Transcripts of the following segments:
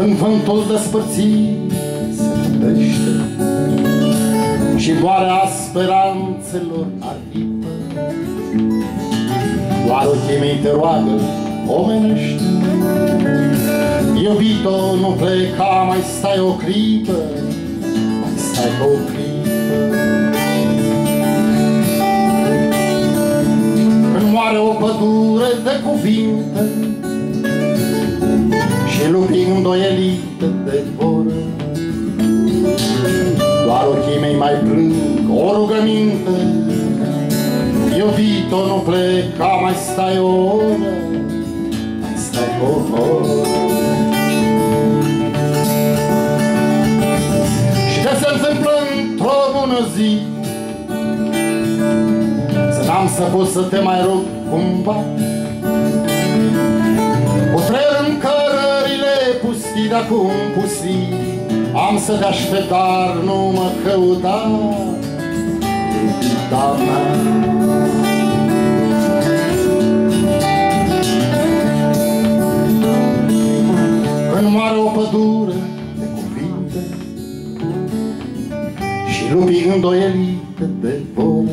Vântul despărțit se putește Și doarea speranțelor aripă Doar ochii mei te roagă omenește Iubito, nu pleca, mai stai o clipă Mai stai o clipă. Când moare o pădure de cuvinte Și lupii îndoielite de oră Doar ochii mei mai plâng o rugăminte. Iubito, nu pleca, mai stai o oră. Mai stai o oră. Și ce se întâmplă într-o bună zi? Să n-am să pot să te mai rog cumva pustii de-acum pustii Am să te aștept, dar nu mă căuta. Iubita mea Când moare o pădure de cuvinte Și lupii îndoielite de vorbe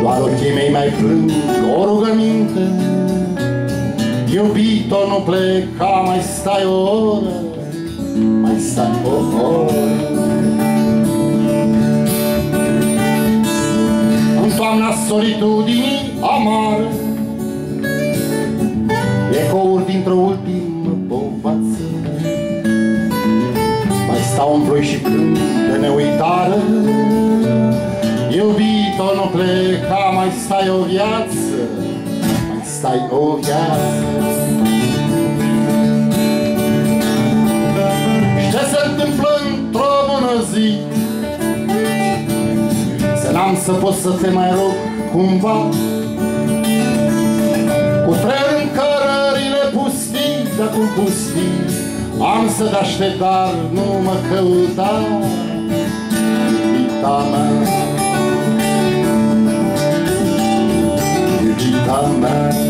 Doar ochii mei mai plâng o rugăminte Iubito, nu pleca, mai stai o oră Mai stai o oră. În toamna solitudinii amare Ecouri dintr-o ultimă povață. Mai stau în ploi și cânt de neuitare Iubito, nu pleca, mai stai o viață Mai stai viață. Și ce se întâmplă într-o bună zi? Să n-am să pot să te mai rog cumva Cu trei încărările pustii, dar cu pustii Am să te aștept, dar nu mă căuta Iubita mea Iubita mea